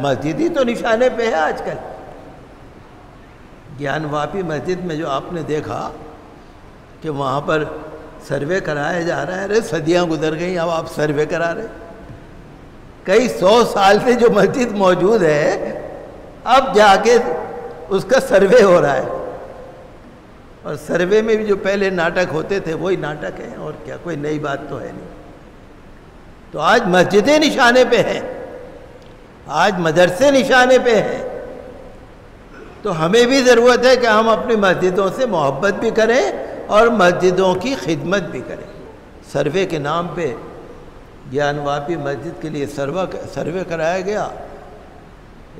मस्जिद ही तो निशाने पे है आजकल। ज्ञान ज्ञानवापी मस्जिद में जो आपने देखा कि वहाँ पर सर्वे कराया जा रहा है, अरे सदियाँ गुजर गई, अब आप सर्वे करा रहे कई सौ साल से जो मस्जिद मौजूद है, अब जाके उसका सर्वे हो रहा है। और सर्वे में भी जो पहले नाटक होते थे, वही नाटक है, और क्या, कोई नई बात तो है नहीं। तो आज मस्जिदें निशाने पे हैं। आज मदरसे निशाने पे हैं। तो हमें भी ज़रूरत है कि हम अपनी मस्जिदों से मोहब्बत भी करें और मस्जिदों की खिदमत भी करें। सर्वे के नाम पे ज्ञानवापी मस्जिद के लिए सर्वा सर्वे कराया गया।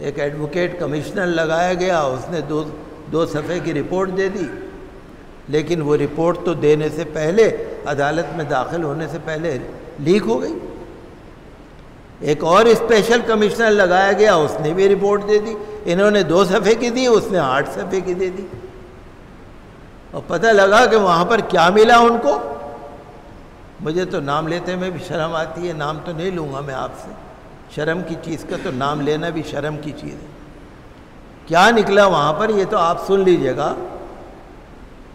एक एडवोकेट कमिश्नर लगाया गया, उसने दो दो सफ़े की रिपोर्ट दे दी। लेकिन वो रिपोर्ट तो देने से पहले, अदालत में दाखिल होने से पहले लीक हो गई। एक और स्पेशल कमिश्नर लगाया गया, उसने भी रिपोर्ट दे दी। इन्होंने दो सफ़े की दी, उसने आठ सफ़े की दे दी। और पता लगा कि वहाँ पर क्या मिला उनको? मुझे तो नाम लेते में भी शर्म आती है, नाम तो नहीं लूँगा मैं आपसे। शर्म की चीज़ का तो नाम लेना भी शर्म की चीज़ है। क्या निकला वहाँ पर, ये तो आप सुन लीजिएगा।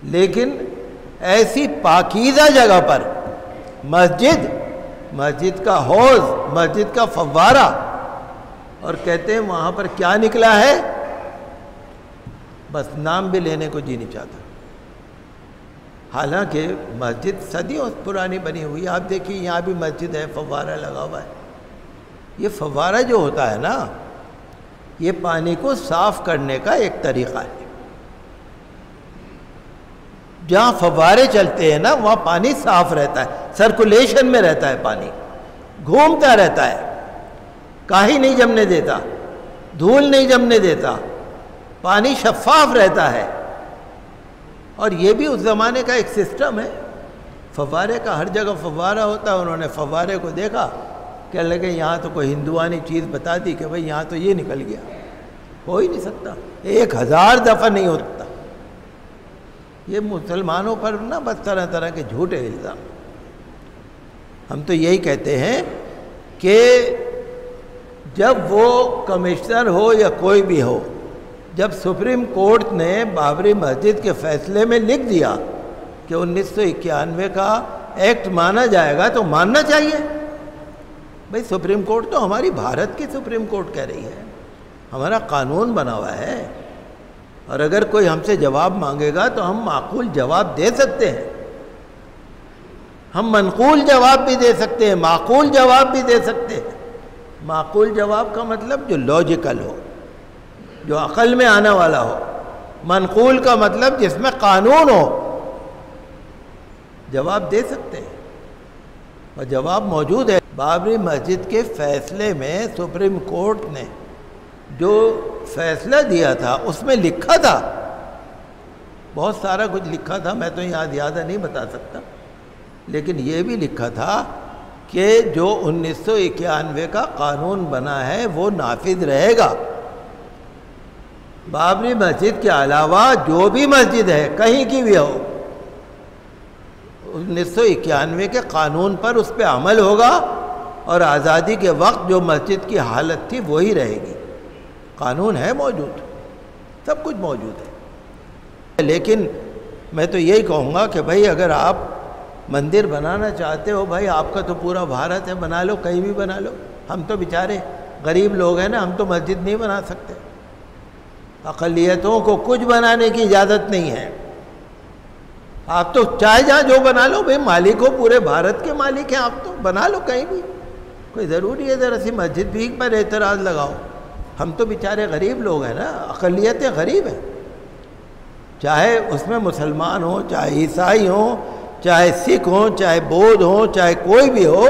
लेकिन ऐसी पाकिज़ा जगह पर, मस्जिद मस्जिद का हौज मस्जिद का फव्वारा। और कहते हैं, वहाँ पर क्या निकला है? बस नाम भी लेने को जी नहीं चाहता। हालाँकि मस्जिद सदियों पुरानी बनी हुई है। आप देखिए, यहाँ भी मस्जिद है, फव्वारा लगा हुआ है। ये फव्वारा जो होता है ना, ये पानी को साफ़ करने का एक तरीक़ा है। जहाँ फव्वारे चलते हैं ना, वहाँ पानी साफ़ रहता है सर्कुलेशन में रहता है पानी, घूमता रहता है। काही नहीं जमने देता, धूल नहीं जमने देता, पानी शफाफ रहता है। और ये भी उस ज़माने का एक सिस्टम है। फवारे का हर जगह फवारा होता है, उन्होंने फवारे को देखा कह लगे, यहाँ तो कोई हिंदुआनी चीज़ बता दी कि भाई यहाँ तो ये निकल गया। हो ही नहीं सकता। एक हज़ार दफ़ा नहीं होता। ये मुसलमानों पर ना बस तरह तरह के झूठे इल्ज़ाम। हम तो यही कहते हैं कि जब वो कमिश्नर हो या कोई भी हो, जब सुप्रीम कोर्ट ने बाबरी मस्जिद के फैसले में लिख दिया कि उन्नीस सौ इक्यानवे का एक्ट माना जाएगा तो मानना चाहिए। भाई, सुप्रीम कोर्ट तो हमारी भारत की सुप्रीम कोर्ट कह रही है। हमारा कानून बना हुआ है। और अगर कोई हमसे जवाब मांगेगा तो हम माकूल जवाब दे सकते हैं। हम मनकूल जवाब भी दे सकते हैं, माकूल जवाब भी दे सकते हैं। माकूल जवाब का मतलब जो लॉजिकल हो, जो अकल में आने वाला हो। मनकूल का मतलब जिसमें कानून हो। जवाब दे सकते हैं। और जवाब मौजूद है। बाबरी मस्जिद के फैसले में सुप्रीम कोर्ट ने जो फैसला दिया था, उसमें लिखा था। बहुत सारा कुछ लिखा था, मैं तो याद ज़्यादा नहीं बता सकता। लेकिन ये भी लिखा था कि जो उन्नीस सौ इक्यानवे का कानून बना है, वो नाफिज रहेगा। बाबरी मस्जिद के अलावा जो भी मस्जिद है, कहीं की भी हो, उन्नीस सौ इक्यानवे के कानून पर उस पर अमल होगा और आज़ादी के वक्त जो मस्जिद की हालत थी, वही रहेगी। कानून है मौजूद, सब कुछ मौजूद है। लेकिन मैं तो यही कहूँगा कि भाई अगर आप मंदिर बनाना चाहते हो, भाई आपका तो पूरा भारत है, बना लो, कहीं भी बना लो। हम तो बेचारे गरीब लोग हैं ना, हम तो मस्जिद नहीं बना सकते। अकलीतों को कुछ बनाने की इजाज़त नहीं है। आप तो चाहे जहाँ जो बना लो, भाई मालिक हो, पूरे भारत के मालिक हैं आप तो बना लो कहीं भी। कोई ज़रूरी है, ज़रा सी मस्जिद भी पर एतराज़ लगाओ। हम तो बेचारे गरीब लोग हैं ना, अकलीतें गरीब हैं। चाहे उसमें मुसलमान हो, चाहे ईसाई हो, चाहे सिख हो, चाहे बौद्ध हो, चाहे कोई भी हो,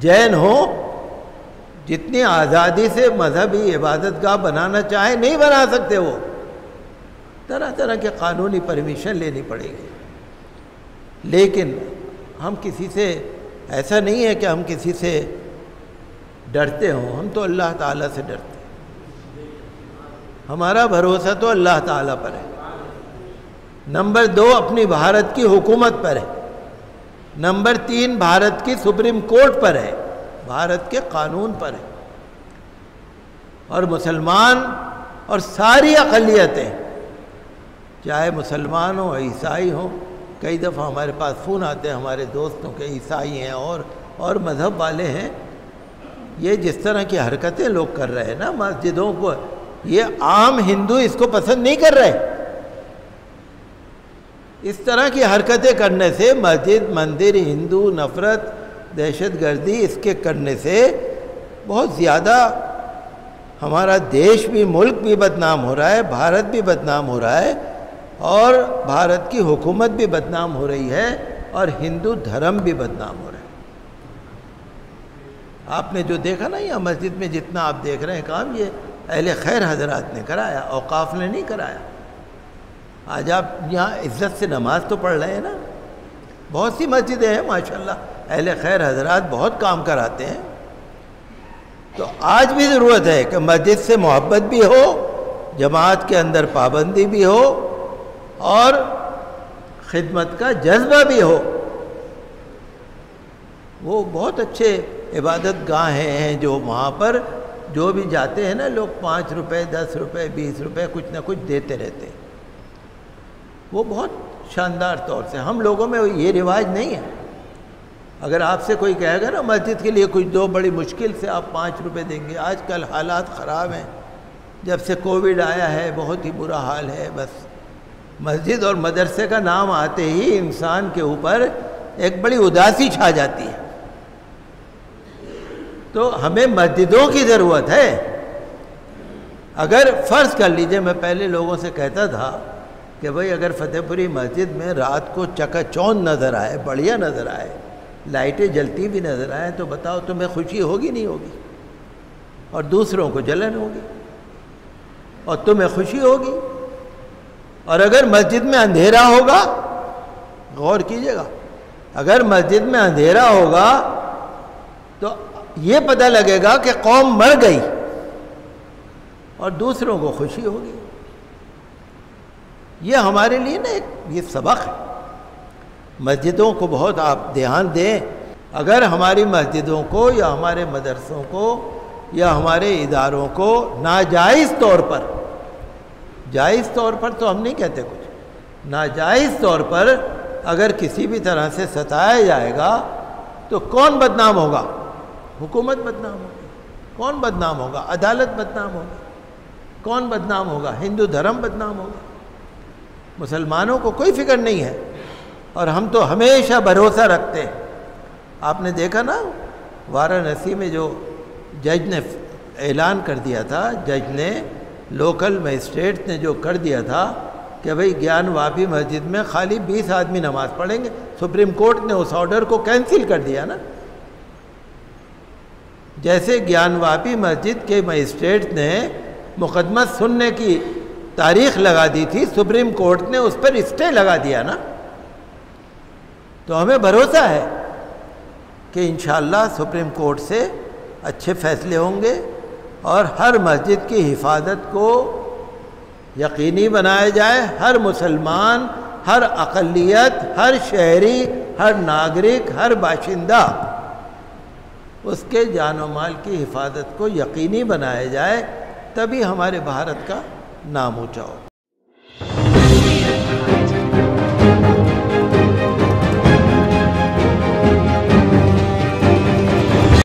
जैन हो, जितनी आज़ादी से मजहबी इबादत गाह बनाना चाहे, नहीं बना सकते वो। तरह तरह के कानूनी परमिशन लेनी पड़ेगी। लेकिन हम किसी से, ऐसा नहीं है कि हम किसी से डरते हों, हम तो अल्लाह ताला से डरते हमारा भरोसा तो अल्लाह ताला पर है। नंबर दो, अपनी भारत की हुकूमत पर है। नंबर तीन, भारत की सुप्रीम कोर्ट पर है। भारत के कानून पर है। और मुसलमान और सारी अकलीतें, चाहे मुसलमान हो, ईसाई हो, कई दफ़ा हमारे पास फ़ोन आते हैं, हमारे दोस्तों के ईसाई हैं और और मज़हब वाले हैं ये जिस तरह की हरकतें लोग कर रहे हैं ना मस्जिदों को, ये आम हिंदू इसको पसंद नहीं कर रहे। इस तरह की हरकतें करने से मस्जिद, मंदिर, हिंदू, नफ़रत दहशत गर्दी इसके करने से बहुत ज़्यादा हमारा देश भी, मुल्क भी बदनाम हो रहा है, भारत भी बदनाम हो रहा है, और भारत की हुकूमत भी बदनाम हो रही है, और हिंदू धर्म भी बदनाम हो रहा है। आपने जो देखा ना यहाँ मस्जिद में जितना आप देख रहे हैं काम, ये अहल खैर हजरात ने कराया औकाफ ने नहीं कराया। आज आप यहाँ इज़्ज़त से नमाज़ तो पढ़ रहे हैं ना? बहुत सी मस्जिदें हैं, माशाल्लाह। अहल खैर हजरात बहुत काम कराते हैं। तो आज भी ज़रूरत है कि मस्जिद से मोहब्बत भी हो, जमात के अंदर पाबंदी भी हो और ख़िदमत का जज्बा भी हो। वो बहुत अच्छे इबादत गाहें हैं जो वहाँ पर, जो भी जाते हैं ना लोग, पाँच रुपए, दस रुपए, बीस रुपए, कुछ ना कुछ देते रहते हैं। वो बहुत शानदार तौर से, हम लोगों में ये रिवाज नहीं है। अगर आपसे कोई कहेगा ना, मस्जिद के लिए कुछ दो बड़ी मुश्किल से आप पाँच रुपए देंगे, आजकल हालात ख़राब हैं। जब से कोविड आया है, बहुत ही बुरा हाल है, बस। मस्जिद और मदरसे का नाम आते ही इंसान के ऊपर एक बड़ी उदासी छा जाती है। तो हमें मस्जिदों की ज़रूरत है। अगर फ़र्ज़ कर लीजिए, मैं पहले लोगों से कहता था कि भाई, अगर फतेहपुरी मस्जिद में रात को चकाचौंध नज़र आए, बढ़िया नज़र आए, लाइटें जलती भी नज़र आए तो बताओ तुम्हें खुशी होगी, नहीं होगी? और दूसरों को जलन होगी? और तुम्हें खुशी होगी? और अगर मस्जिद में अंधेरा होगा, गौर कीजिएगा, अगर मस्जिद में अंधेरा होगा तो ये पता लगेगा कि कौम मर गई और दूसरों को खुशी होगी। ये हमारे लिए ना एक, ये सबक है। मस्जिदों को बहुत आप ध्यान दें। अगर हमारी मस्जिदों को या हमारे मदरसों को या हमारे इदारों को नाजायज़ तौर पर, जायज़ तौर पर तो हम नहीं कहते कुछ। नाजायज़ तौर पर अगर किसी भी तरह से सताया जाएगा तो कौन बदनाम होगा? हुकूमत बदनाम होगी। कौन बदनाम होगा? अदालत बदनाम होगी। कौन बदनाम होगा? हिंदू धर्म बदनाम होगा। मुसलमानों को कोई फ़िक्र नहीं है। और हम तो हमेशा भरोसा रखते हैं। आपने देखा ना, वाराणसी में जो जज ने ऐलान कर दिया था, जज ने लोकल मजिस्ट्रेट ने जो कर दिया था कि भाई ज्ञान वापी मस्जिद में खाली बीस आदमी नमाज़ पढ़ेंगे, सुप्रीम कोर्ट ने उस ऑर्डर को कैंसिल कर दिया ना। जैसे ज्ञानवापी मस्जिद के मजिस्ट्रेट ने मुकदमा सुनने की तारीख लगा दी थी, सुप्रीम कोर्ट ने उस पर स्टे लगा दिया ना। तो हमें भरोसा है कि इन सुप्रीम कोर्ट से अच्छे फैसले होंगे और हर मस्जिद की हिफाजत को यकीनी बनाया जाए। हर मुसलमान, हर अकलीत, हर शहरी, हर नागरिक, हर बाशिंदा उसके जान माल की हिफाजत को यकीनी बनाया जाए, तभी हमारे भारत का नाम ऊँचा हो